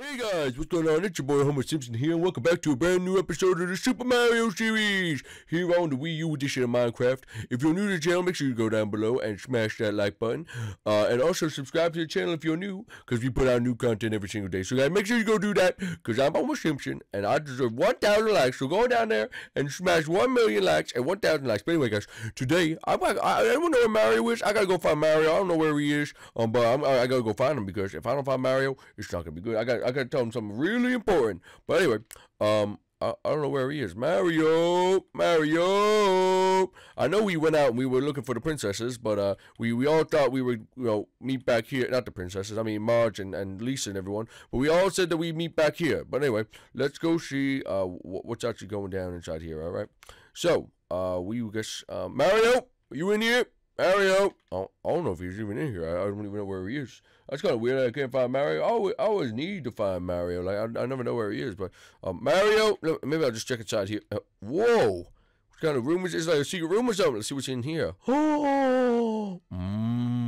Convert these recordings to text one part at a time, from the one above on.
Hey guys, what's going on? It's your boy Homer Simpson here, and welcome back to a brand new episode of the Super Mario series here on the Wii U edition of Minecraft. If you're new to the channel, make sure you go down below and smash that like button, uh, and also subscribe to the channel if you're new, because we put out new content every single day. So guys, make sure you go do that, because I'm Homer Simpson, and I deserve 1,000 likes. So go down there and smash 1 million likes and 1,000 likes. But anyway, guys, today I'm I, I don't know where Mario is. I gotta go find Mario. I don't know where he is, um, but I'm, I gotta go find him because if I don't find Mario, it's not gonna be good. I got I gotta tell him something really important. But anyway, um, I, I don't know where he is. Mario, Mario. I know we went out and we were looking for the princesses, but uh, we we all thought we would you know meet back here. Not the princesses. I mean Marge and, and Lisa and everyone. But we all said that we meet back here. But anyway, let's go see uh what's actually going down inside here. All right. So uh, we guess uh, Mario, are you in here? Mario. I don't know if he's even in here. I, I don't even know where he is. That's kind of weird. I can't find Mario. I always, I always need to find Mario. Like I, I never know where he is. But um, Mario. Maybe I'll just check inside here. Uh, whoa. What kind of room is this? Like a secret room or something? Let's see what's in here. Oh. Mmm.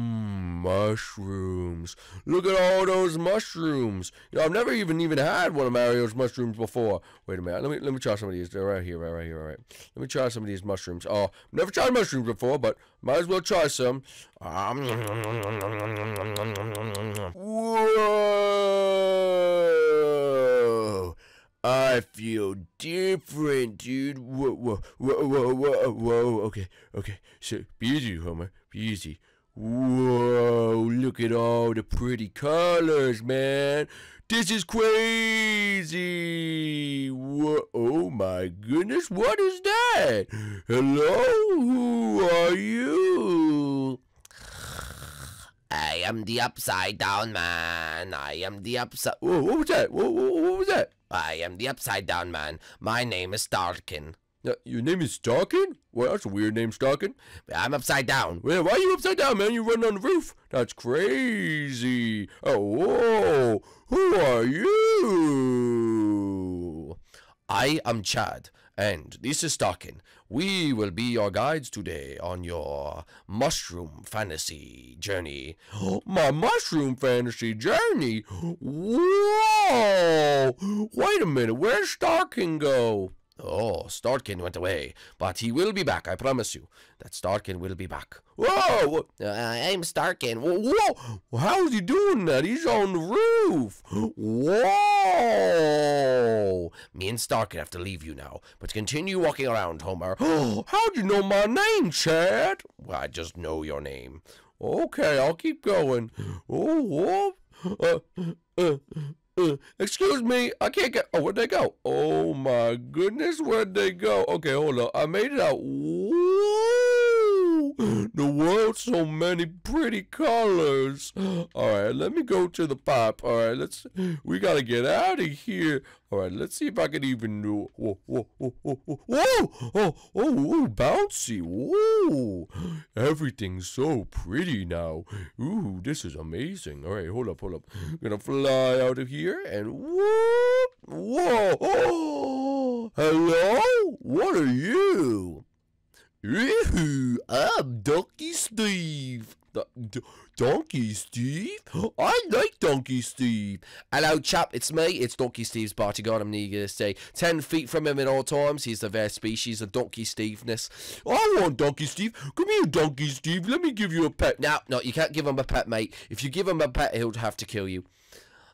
Mushrooms. Look at all those mushrooms. You know, I've never even even had one of Mario's mushrooms before. Wait a minute. Let me let me try some of these. They're right here, right, right here, right. Let me try some of these mushrooms. Oh, never tried mushrooms before, but might as well try some. Um, whoa! I feel different, dude. Whoa, whoa, whoa, whoa, whoa, whoa. Okay, okay. So, be easy, Homer. Be easy. Whoa, look at all the pretty colors, man. This is crazy. Whoa, oh my goodness, what is that? Hello, who are you? I am the upside down man. I am the upside. Whoa, what was that? Whoa, whoa, what was that? I am the upside down man. My name is Starkin. Uh, your name is Starkin? Well, that's a weird name, Starkin. I'm upside down. Well, why are you upside down, man? You're running on the roof? That's crazy. Oh, whoa. Who are you? I am Chad, and this is Starkin. We will be your guides today on your mushroom fantasy journey. My mushroom fantasy journey? Whoa! Wait a minute, where's Starkin go? Oh, Starkin went away, but he will be back, I promise you. That Starkin will be back. Whoa! Uh, I'm Starkin. Whoa! How's he doing that? He's on the roof. Whoa! Me and Starkin have to leave you now, but continue walking around, Homer. How'd you know my name, Chad? Well, I just know your name. Okay, I'll keep going. Oh, whoa. Uh, uh, uh, excuse me, I can't get. Oh, where'd they go? Oh my goodness, where'd they go? Okay, hold on. I made it out. The world, so many pretty colors. All right, let me go to the pipe. All right, let's. We gotta get out of here. All right, let's see if I can even do. Whoa, whoa, whoa, whoa, whoa, oh, oh, oh, bouncy. Whoa, everything's so pretty now. Ooh, this is amazing. All right, hold up, hold up. I'm gonna fly out of here and whoop, whoa, oh, hello, what are you? I'm Donkey Steve. D Donkey Steve? I like Donkey Steve. Hello, chap. It's me. It's Donkey Steve's party god. I'm to say. Ten feet from him at all times. He's the rare species of Donkey Steveness. I want Donkey Steve. Come here, Donkey Steve. Let me give you a pet. No, no, you can't give him a pet, mate. If you give him a pet, he'll have to kill you.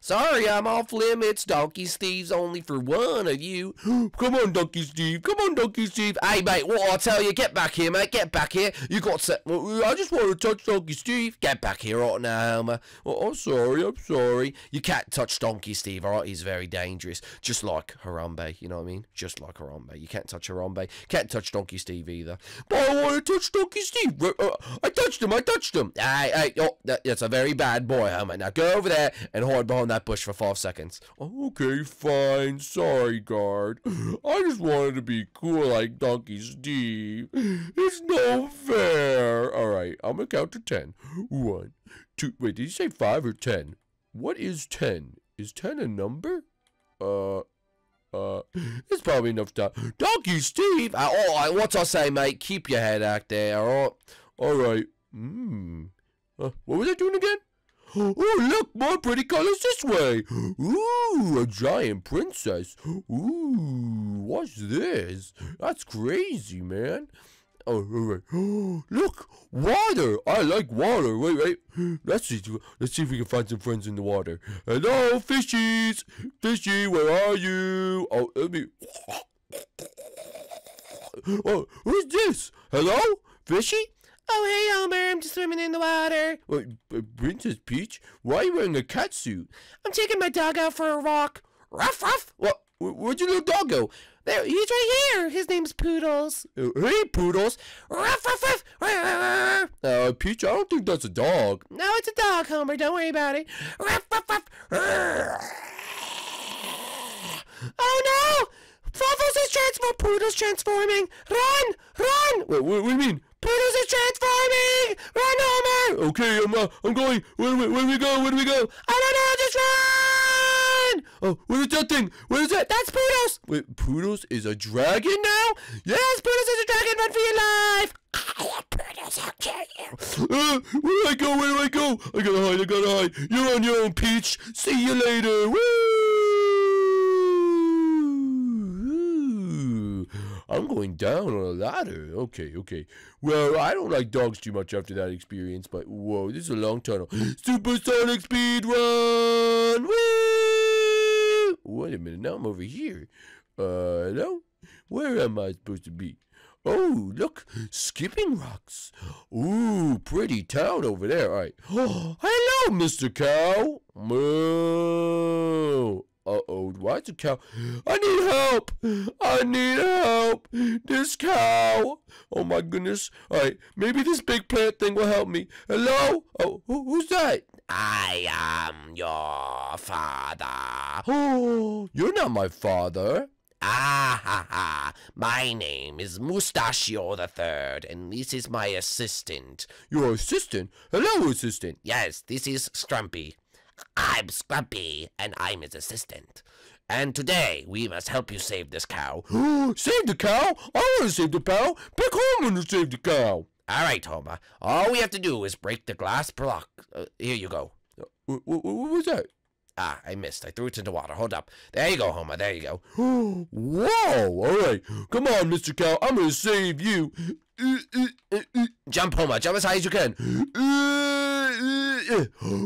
Sorry, I'm off limits. Donkey Steve's only for one of you. Come on, Donkey Steve. Come on, Donkey Steve. Hey, mate, what I tell you? Get back here, mate. Get back here. You got to. I just want to touch Donkey Steve. Get back here right now, Homer. Oh, I'm sorry. I'm sorry. You can't touch Donkey Steve, all right? He's very dangerous. Just like Harambe, you know what I mean? Just like Harambe. You can't touch Harambe. Can't touch Donkey Steve either. But I want to touch Donkey Steve. Uh, I touched him. I touched him. Hey, hey, oh, that's a very bad boy, Homer. Now go over there and hide behind that bush for five seconds. Okay, fine. Sorry, guard. I just wanted to be cool like Donkey Steve. It's no fair. All right, I'm gonna count to ten. One, two. Wait, did you say five or ten? What is ten? Is ten a number? Uh. Uh, it's probably enough time. Donkey Steve! Uh, all right, what I say, mate? Keep your head out there, all right? All right. Hmm. Uh, what was I doing again? Oh, look, more pretty colors this way. Ooh, a giant princess. Ooh, what's this? That's crazy, man. Oh, all right. Look, water. I like water. Wait, wait. Let's see. Let's see if we can find some friends in the water. Hello, fishies. Fishy, where are you? Oh, let me. Oh, who's this? Hello, fishy? Oh, hey, Homer, I'm just swimming in the water. Wait, uh, Princess Peach, why are you wearing a cat suit? I'm taking my dog out for a walk. Ruff, ruff. What? Where- Where'd your little dog go? There, he's right here. His name's Poodles. Uh, hey, Poodles. Ruff, ruff, ruff. Ruff. Uh, Peach, I don't think that's a dog. No, it's a dog, Homer. Don't worry about it. Ruff, ruff, ruff. Oh, no! Fluffles is transforming. Poodles transforming. Run! Run! Wait, what, what do you mean? Poodles is transforming! Run, Homer! Okay, I'm, uh, I'm going. Where, where, where do we go? Where do we go? I don't know, just run! Oh, what is that thing? What is that? That's Poodles! Wait, Poodles is a dragon now? Yes, Poodles is a dragon, run for your life! Poodles, I'll kill you! Uh, where do I go? Where do I go? I gotta hide, I gotta hide. You're on your own, Peach. See you later. Woo! I'm going down on a ladder. Okay, okay. Well, I don't like dogs too much after that experience, but whoa, this is a long tunnel. Supersonic speed run! Woo! Wait a minute, now I'm over here. Uh, hello? Where am I supposed to be? Oh, look, skipping rocks. Ooh, pretty town over there. All right. Hello, Mr. Cow. Moo. Uh-oh, why is a cow? I need help. I need help. This cow. Oh, my goodness. All right, maybe this big plant thing will help me. Hello? Oh, who- who's that? I am your father. Oh, you're not my father. Ah ha ha. My name is Mustachio the Third, and this is my assistant. Your assistant. Hello, assistant. Yes, this is Scrumpy. I'm Scrumpy, and I'm his assistant. And today we must help you save this cow. save the cow? I want to save the cow. Pick Holman to save the cow. All right, Homer. All we have to do is break the glass block. Uh, here you go. What, what, what was that? Ah, I missed. I threw it in the water. Hold up. There you go, Homer. There you go. Whoa! All right, come on, Mr. Cow. I'm gonna save you. Uh, uh, uh, uh, Jump, Homer. Jump as high as you can.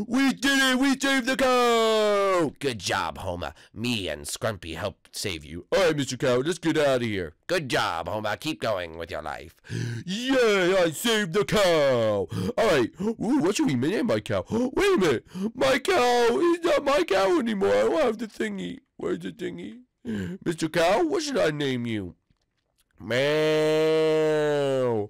We did it! We saved the cow! Good job, Homer. Me and Scrumpy helped save you. All right, Mr. Cow, let's get out of here. Good job, Homer. Keep going with your life. Yay! I saved the cow. All right. Ooh, what should we name my cow? Wait a minute. My cow is not my cow anymore. I don't have the thingy. Where's the thingy? Mr. Cow, what should I name you? Meow.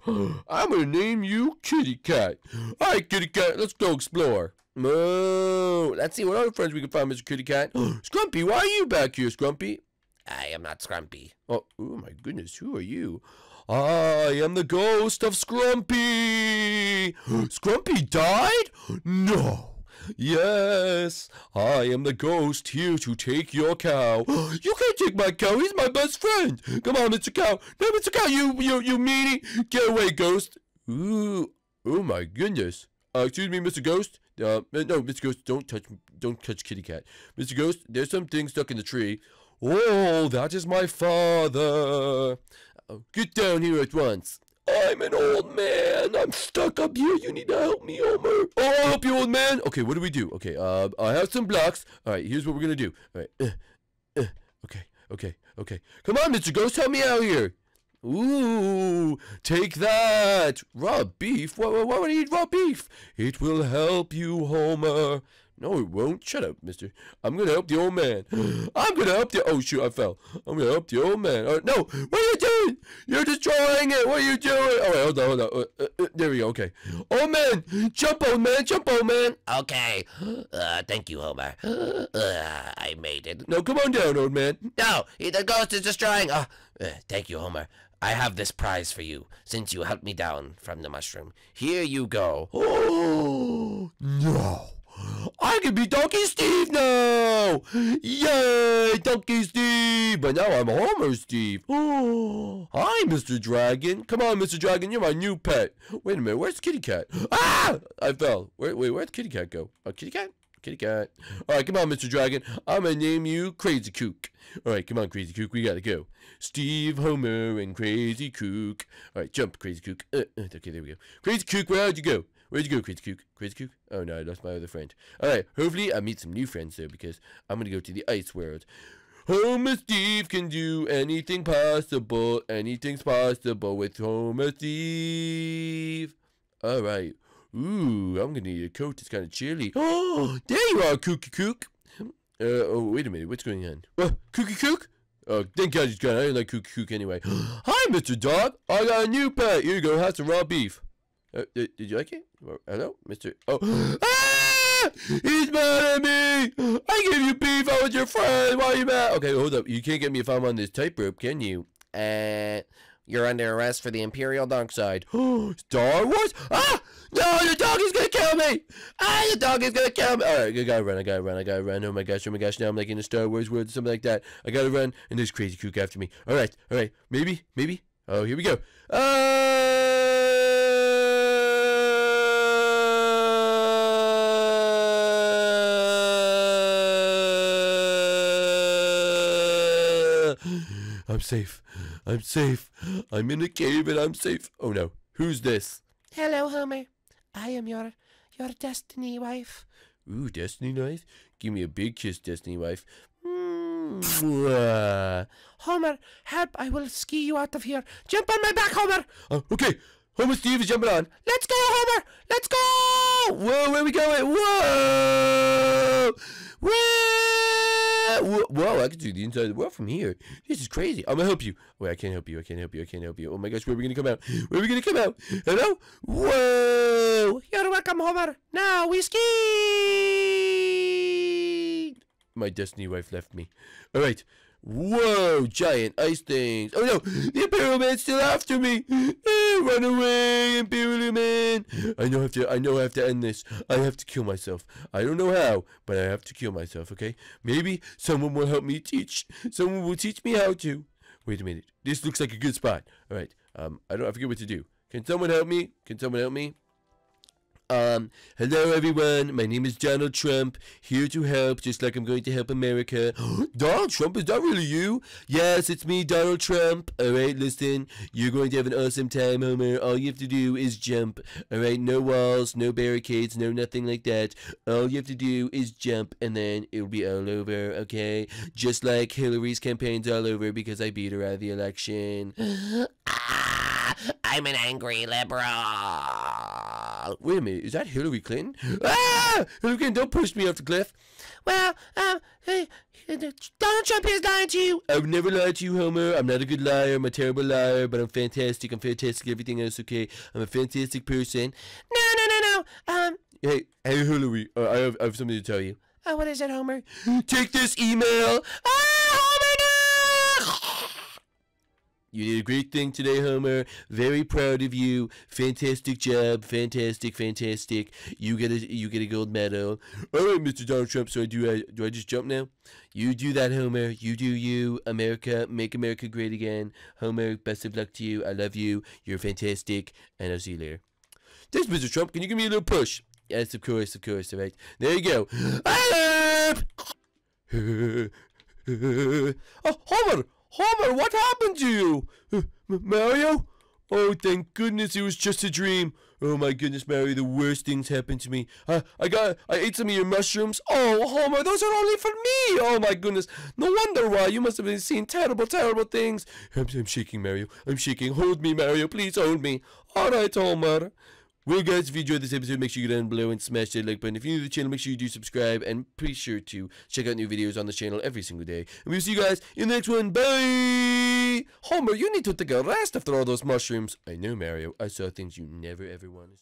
I'm gonna name you Kitty Cat. All right, Kitty Cat, let's go explore. Moo. Let's see what other friends we can find, Mr. Kitty Cat. Scrumpy, why are you back here, Scrumpy? I am not Scrumpy. Oh, oh my goodness, who are you? I am the ghost of Scrumpy. Scrumpy died? No. Yes, I am the ghost here to take your cow. You can't take my cow. He's my best friend. Come on, Mr. Cow. No, Mr. Cow, you, you, you meanie. Get away, ghost. Ooh, oh my goodness. Uh, excuse me, Mr. Ghost. Uh, no, Mr. Ghost, don't touch, don't touch Kitty Cat. Mr. Ghost, there's something stuck in the tree. Oh, that is my father. Uh, Get down here at once. I'm an old man. I'm stuck up here. You need to help me, Homer. Oh, I'll help you, old man. Okay, what do we do? Okay, uh, I have some blocks. All right, here's what we're gonna do. All right. Uh, uh, okay, okay, okay. Come on, Mr. Ghost, help me out here. Ooh, take that. Raw beef? Why, why, why would I eat raw beef? It will help you, Homer. No, it won't. Shut up, mister. I'm gonna help the old man. I'm gonna help the. Oh, shoot, I fell. I'm gonna help the old man. Uh, no, what are you doing? You're destroying it. What are you doing? All right, hold on, hold on. Uh, uh, uh, there we go. Okay. Old man, jump, old man, jump, old man. Okay. Uh, thank you, Homer. Uh, I made it. No, come on down, old man. No, the ghost is destroying. Uh, uh, thank you, Homer. I have this prize for you, since you helped me down from the mushroom. Here you go. Oh, no. I can be Donkey Steve now! Yay, Donkey Steve! But now I'm Homer Steve. Oh, hi, Mr. Dragon. Come on, Mr. Dragon, you're my new pet. Wait a minute, where's Kitty Cat? Ah! I fell. Wait, wait, where'd Kitty Cat go? Oh, Kitty Cat? Kitty Cat. All right, come on, Mr. Dragon. I'm gonna name you Crazy Kook. All right, come on, Crazy Kook. We gotta go. Steve, Homer, and Crazy Kook. All right, jump, Crazy Kook. Uh, uh, okay, there we go. Crazy Kook, where'd you go? Where'd you go, Crazy Kook? Crazy Kook? Oh no, I lost my other friend. All right, hopefully I meet some new friends though, because I'm gonna go to the ice world. Homer Steve can do anything possible. Anything's possible with Homer Steve. All right. Ooh, I'm gonna need a coat that's kind of chilly. Oh, there you are, Kooky Kook. Uh, oh, wait a minute. What's going on? Uh, Kooky Kook? Oh, thank God he's gone. I didn't like Kooky Kook anyway. Hi, Mr. Dog. I got a new pet. Here you go. Have some raw beef. Uh, did, did you like it? Hello, Mr. Oh. ah! He's mad at me! I gave you beef, I was your friend, why are you mad? Okay, hold up. You can't get me if I'm on this tightrope, can you? Uh, you're under arrest for the Imperial Dark Side. Star Wars? Ah! No, the dog is gonna kill me! Ah, the dog is gonna kill me! Alright, I gotta run, I gotta run, I gotta run. Oh my gosh, oh my gosh, now I'm like in a Star Wars world, something like that. I gotta run, and there's Crazy Kook after me. Alright, alright, maybe, maybe? Oh, here we go. Ah! Safe. I'm safe. I'm in a cave and I'm safe. Oh no. Who's this? Hello, Homer. I am your your destiny wife. Ooh, Destiny Wife? Give me a big kiss, Destiny Wife. Homer, help! I will ski you out of here. Jump on my back, Homer. Oh, okay. Homer Steve is jumping on. Let's go, Homer. Let's go. Whoa, where we going? Whoa! Whoa! Whoa, I can do the inside of the world from here. This is crazy. I'm gonna help you. Wait, I can't help you. I can't help you. I can't help you. Oh my gosh, where are we gonna come out? Where are we gonna come out? Hello? Whoa! You're welcome, Homer. Now we ski. My destiny wife left me. All right. Whoa, giant ice things. Oh no, the Imperial Man's still after me. Eh, run away, Imperial Man. I know I have to I know I have to end this. I have to kill myself. I don't know how, but I have to kill myself, okay? Maybe someone will help me teach. Someone will teach me how to. Wait a minute. This looks like a good spot. All right. Um I don't I forget what to do. Can someone help me? Can someone help me? Um, hello everyone, my name is Donald Trump, here to help, just like I'm going to help America. Donald Trump, is that really you? Yes, it's me, Donald Trump. Alright, listen, you're going to have an awesome time, Homer. All you have to do is jump. Alright, no walls, no barricades, no nothing like that. All you have to do is jump, and then it'll be all over, okay? Just like Hillary's campaign's all over because I beat her out of the election. Ah, I'm an angry liberal. Wait a minute, is that Hillary Clinton? Ah! Hillary Clinton, don't push me off the cliff. Well, um, hey, Donald Trump is lying to you. I've never lied to you, Homer. I'm not a good liar. I'm a terrible liar, but I'm fantastic. I'm fantastic. Everything else okay. I'm a fantastic person. No, no, no, no. Um, Hey, hey, Hillary. Uh, I have I have something to tell you. oh, what is it, Homer? Take this email. Ah! You did a great thing today, Homer. Very proud of you. Fantastic job. Fantastic, fantastic. You get a you get a gold medal. All right, Mr. Donald Trump. So I do I do I just jump now? You do that, Homer. You do you. America, make America great again. Homer, best of luck to you. I love you. You're fantastic, and I'll see you later. Thanks, Mr. Trump. Can you give me a little push? Yes, of course, of course. All right. There you go. oh, Homer! Homer, what happened to you? Uh, Mario? Oh, thank goodness it was just a dream. Oh my goodness, Mario, the worst things happened to me. I, I got, I ate some of your mushrooms. Oh, Homer, those are only for me. Oh my goodness. No wonder why. You must have been seeing terrible, terrible things. I'm, I'm shaking, Mario. I'm shaking. Hold me, Mario. Please hold me. All right, Homer. Well, guys, if you enjoyed this episode, make sure you go down below and smash that like button. If you're new to the channel, make sure you do subscribe and be sure to check out new videos on the channel every single day. And we'll see you guys in the next one. Bye! Homer, you need to take a rest after all those mushrooms. I know, Mario. I saw things you never ever wanted.